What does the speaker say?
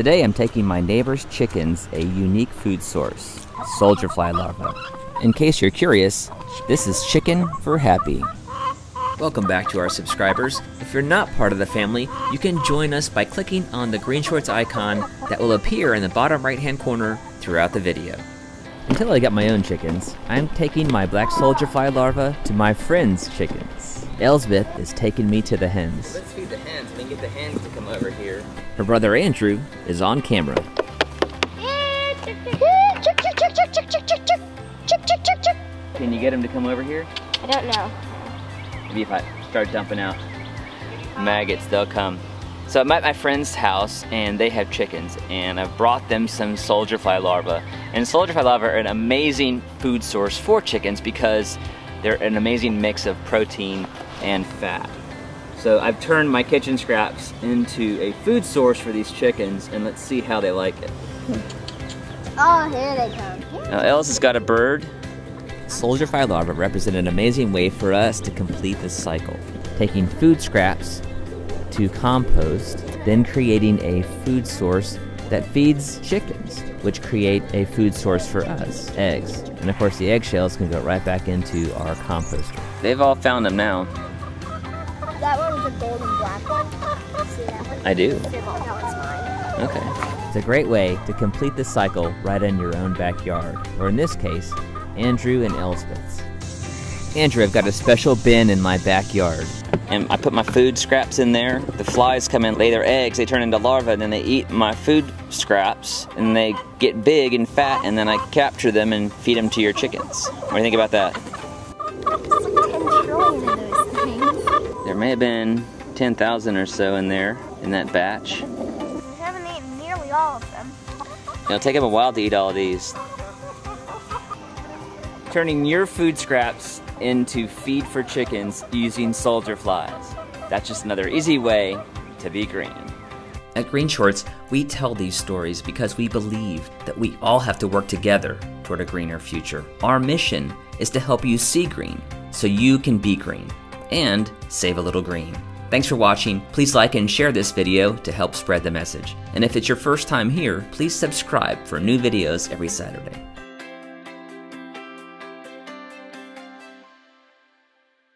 Today I'm taking my neighbor's chickens a unique food source, soldier fly larvae. In case you're curious, this is Chicken for Happy. Welcome back to our subscribers. If you're not part of the family, you can join us by clicking on the green shorts icon that will appear in the bottom right hand corner throughout the video. Until I get my own chickens, I'm taking my black soldier fly larva to my friend's chickens. Elspeth is taking me to the hens. Let's feed the hens and get the hens to come over here. Her brother Andrew is on camera. Can you get him to come over here? I don't know. Maybe if I start dumping out maggots, they'll come. So I'm at my friend's house and they have chickens and I've brought them some soldier fly larvae. And soldier fly larvae are an amazing food source for chickens because they're an amazing mix of protein and fat. So I've turned my kitchen scraps into a food source for these chickens and let's see how they like it. Oh, here they come. Now Ellis has got a bird. Soldier fly larvae represent an amazing way for us to complete this cycle. Taking food scraps to compost, then creating a food source that feeds chickens, which create a food source for us, eggs. And of course the eggshells can go right back into our composter. They've all found them now. That one was a golden black one. See that one? I do. That one's mine. Okay. It's a great way to complete the cycle right in your own backyard, or in this case, Andrew and Elspeth's. Andrew, I've got a special bin in my backyard. And I put my food scraps in there. The flies come in, lay their eggs, they turn into larvae, and then they eat my food scraps, and they get big and fat, and then I capture them and feed them to your chickens. What do you think about that? There's like 10 trillion of those things. There may have been 10,000 or so in there, in that batch. We haven't eaten nearly all of them. It'll take them a while to eat all of these. Turning your food scraps into feed for chickens using soldier flies. That's just another easy way to be green. At Green Shorts, we tell these stories because we believe that we all have to work together toward a greener future. Our mission is to help you see green so you can be green and save a little green. Thanks for watching. Please like and share this video to help spread the message. And if it's your first time here, please subscribe for new videos every Saturday.